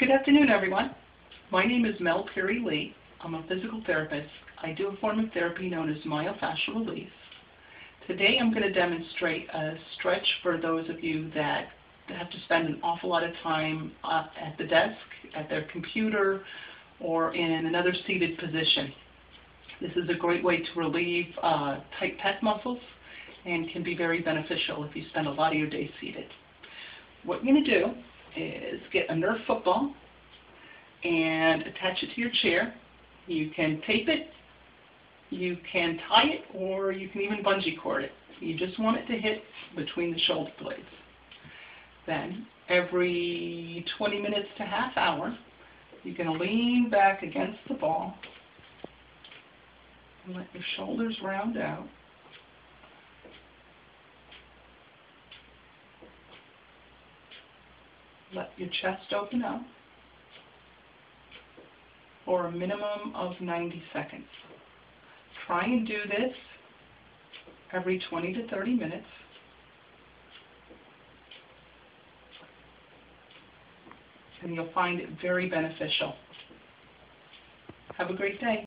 Good afternoon, everyone. My name is Melle Pirri-Lee. I'm a physical therapist. I do a form of therapy known as myofascial release. Today I'm going to demonstrate a stretch for those of you that have to spend an awful lot of time uh, at the desk, at their computer, or in another seated position. This is a great way to relieve uh, tight pec muscles and can be very beneficial if you spend a lot of your day seated. What you're going to do is get a Nerf football and attach it to your chair. You can tape it, you can tie it, or you can even bungee cord it. You just want it to hit between the shoulder blades. Then, every 20 minutes to half hour, you're going to lean back against the ball and let your shoulders round out. Let your chest open up for a minimum of 90 seconds. Try and do this every 20 to 30 minutes. And you'll find it very beneficial. Have a great day.